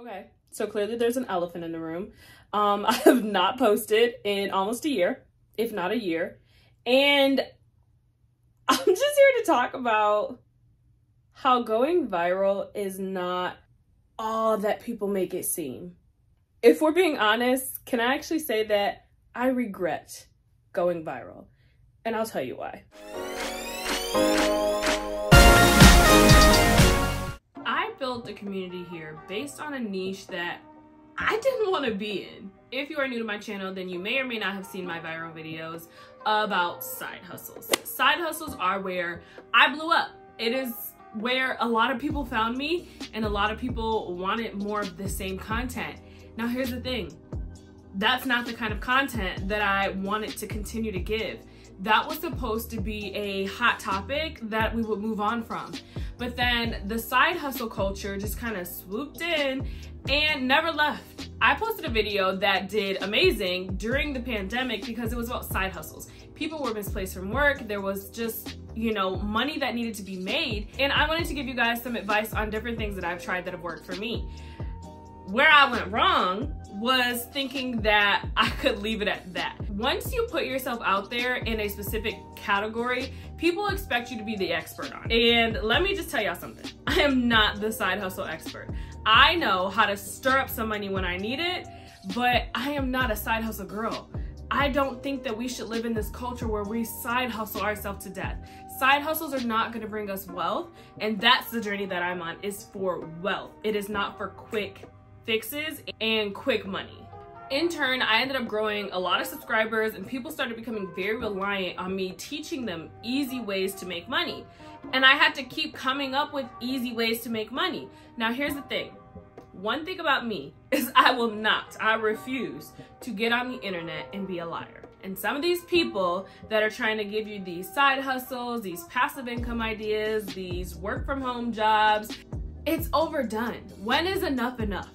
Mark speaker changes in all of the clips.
Speaker 1: Okay, so clearly there's an elephant in the room. Um, I have not posted in almost a year, if not a year. And I'm just here to talk about how going viral is not all that people make it seem. If we're being honest, can I actually say that I regret going viral? And I'll tell you why. Built a community here based on a niche that I didn't want to be in. If you are new to my channel, then you may or may not have seen my viral videos about side hustles. Side hustles are where I blew up. It is where a lot of people found me and a lot of people wanted more of the same content. Now here's the thing. That's not the kind of content that I wanted to continue to give. That was supposed to be a hot topic that we would move on from. But then the side hustle culture just kind of swooped in and never left. I posted a video that did amazing during the pandemic because it was about side hustles. People were misplaced from work. There was just you know, money that needed to be made. And I wanted to give you guys some advice on different things that I've tried that have worked for me. Where I went wrong was thinking that I could leave it at that. Once you put yourself out there in a specific category, people expect you to be the expert on it. And let me just tell y'all something. I am not the side hustle expert. I know how to stir up some money when I need it, but I am not a side hustle girl. I don't think that we should live in this culture where we side hustle ourselves to death. Side hustles are not going to bring us wealth, and that's the journey that I'm on is for wealth. It is not for quick fixes and quick money. In turn, I ended up growing a lot of subscribers and people started becoming very reliant on me teaching them easy ways to make money. And I had to keep coming up with easy ways to make money. Now here's the thing. One thing about me is I will not, I refuse to get on the internet and be a liar. And some of these people that are trying to give you these side hustles, these passive income ideas, these work from home jobs, it's overdone. When is enough enough?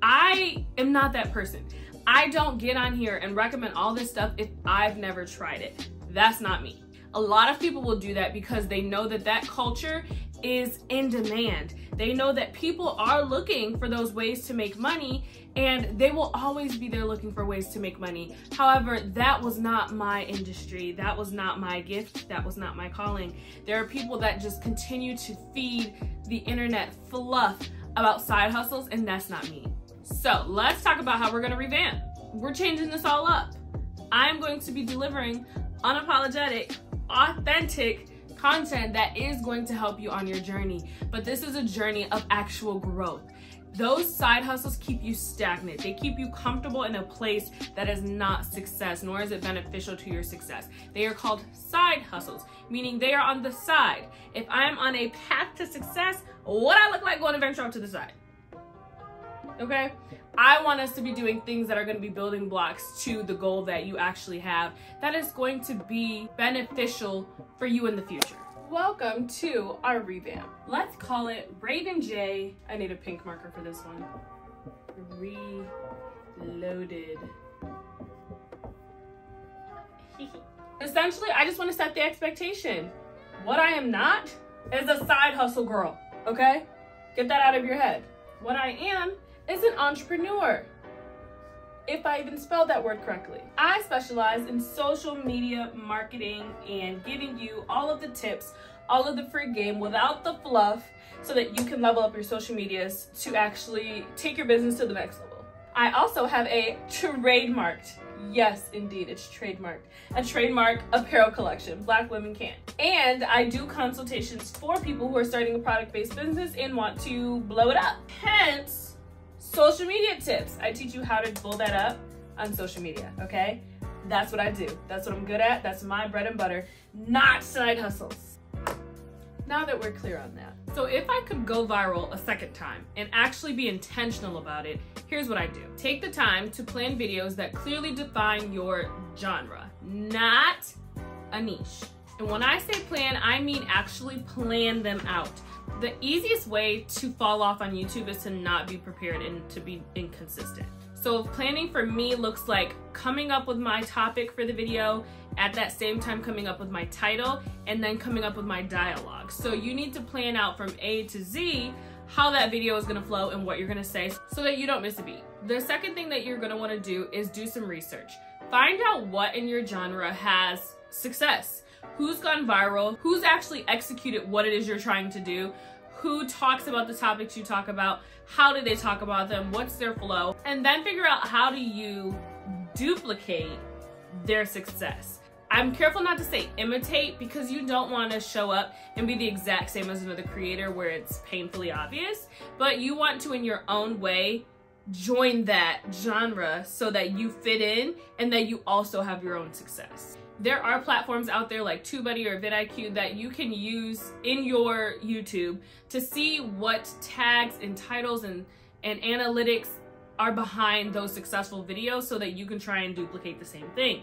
Speaker 1: I am not that person. I don't get on here and recommend all this stuff if I've never tried it. That's not me. A lot of people will do that because they know that that culture is in demand. They know that people are looking for those ways to make money and they will always be there looking for ways to make money. However, that was not my industry. That was not my gift. That was not my calling. There are people that just continue to feed the internet fluff about side hustles and that's not me. So let's talk about how we're gonna revamp. We're changing this all up. I'm going to be delivering unapologetic, authentic, content that is going to help you on your journey. But this is a journey of actual growth. Those side hustles keep you stagnant. They keep you comfortable in a place that is not success, nor is it beneficial to your success. They are called side hustles, meaning they are on the side. If I'm on a path to success, what I look like going to venture off to the side? Okay? I want us to be doing things that are going to be building blocks to the goal that you actually have that is going to be beneficial for you in the future. Welcome to our revamp. Let's call it Raven Jayy. I need a pink marker for this one. Reloaded. Essentially, I just want to set the expectation. What I am not is a side hustle girl, okay? Get that out of your head. What I am is an entrepreneur. If I even spelled that word correctly. I specialize in social media marketing and giving you all of the tips, all of the free game without the fluff so that you can level up your social medias to actually take your business to the next level. I also have a trademarked, yes, indeed, it's trademarked, a trademark apparel collection, Black Women Can. And I do consultations for people who are starting a product-based business and want to blow it up. Hence, Social media tips. I teach you how to blow that up on social media, okay? That's what I do. That's what I'm good at. That's my bread and butter, not side hustles. Now that we're clear on that. So if I could go viral a second time and actually be intentional about it, here's what I do. Take the time to plan videos that clearly define your genre, not a niche. And when I say plan, I mean actually plan them out. The easiest way to fall off on YouTube is to not be prepared and to be inconsistent. So planning for me looks like coming up with my topic for the video, at that same time coming up with my title, and then coming up with my dialogue. So you need to plan out from A to Z how that video is gonna flow and what you're gonna say so that you don't miss a beat. The second thing that you're gonna wanna do is do some research. Find out what in your genre has success. Who's gone viral? Who's actually executed what it is you're trying to do? Who talks about the topics you talk about? How do they talk about them? What's their flow? And then figure out how do you duplicate their success. I'm careful not to say imitate because you don't want to show up and be the exact same as another creator where it's painfully obvious, but you want to, in your own way, join that genre so that you fit in and that you also have your own success. There are platforms out there like TubeBuddy or vidIQ that you can use in your YouTube to see what tags and titles and, and analytics are behind those successful videos so that you can try and duplicate the same thing.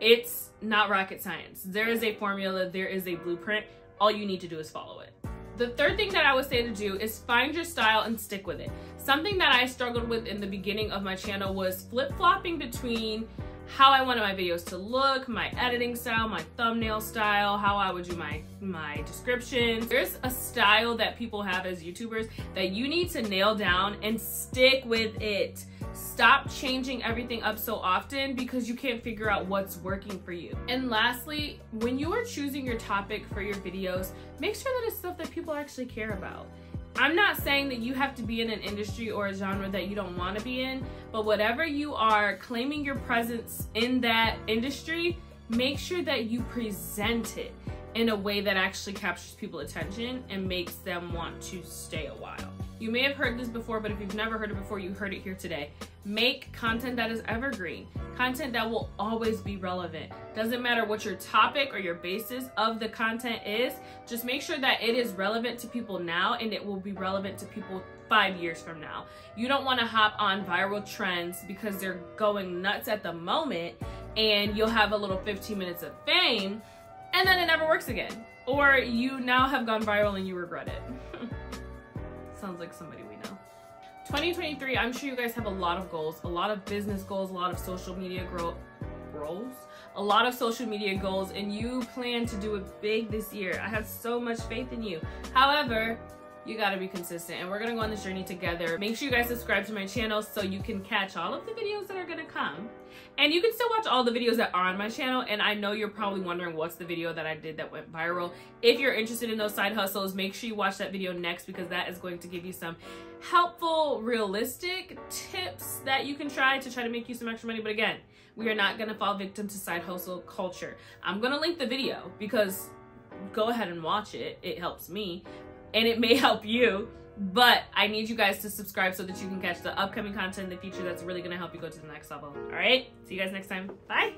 Speaker 1: It's not rocket science. There is a formula, there is a blueprint. All you need to do is follow it. The third thing that I would say to do is find your style and stick with it. Something that I struggled with in the beginning of my channel was flip-flopping between how I wanted my videos to look, my editing style, my thumbnail style, how I would do my, my descriptions. There's a style that people have as YouTubers that you need to nail down and stick with it. Stop changing everything up so often because you can't figure out what's working for you. And lastly, when you are choosing your topic for your videos, make sure that it's stuff that people actually care about. I'm not saying that you have to be in an industry or a genre that you don't want to be in, but whatever you are claiming your presence in that industry, make sure that you present it in a way that actually captures people's attention and makes them want to stay a while. You may have heard this before, but if you've never heard it before, you heard it here today. Make content that is evergreen, content that will always be relevant. Doesn't matter what your topic or your basis of the content is, just make sure that it is relevant to people now and it will be relevant to people five years from now. You don't want to hop on viral trends because they're going nuts at the moment and you'll have a little 15 minutes of fame and then it never works again. Or you now have gone viral and you regret it. Sounds like somebody we know. 2023, I'm sure you guys have a lot of goals, a lot of business goals, a lot of social media growth goals, a lot of social media goals, and you plan to do it big this year. I have so much faith in you. However, you gotta be consistent and we're gonna go on this journey together. Make sure you guys subscribe to my channel so you can catch all of the videos that are gonna come. And you can still watch all the videos that are on my channel and I know you're probably wondering what's the video that I did that went viral. If you're interested in those side hustles, make sure you watch that video next because that is going to give you some helpful, realistic tips that you can try to try to make you some extra money. But again, we are not gonna fall victim to side hustle culture. I'm gonna link the video because go ahead and watch it. It helps me and it may help you. But I need you guys to subscribe so that you can catch the upcoming content in the future that's really going to help you go to the next level. All right? See you guys next time. Bye.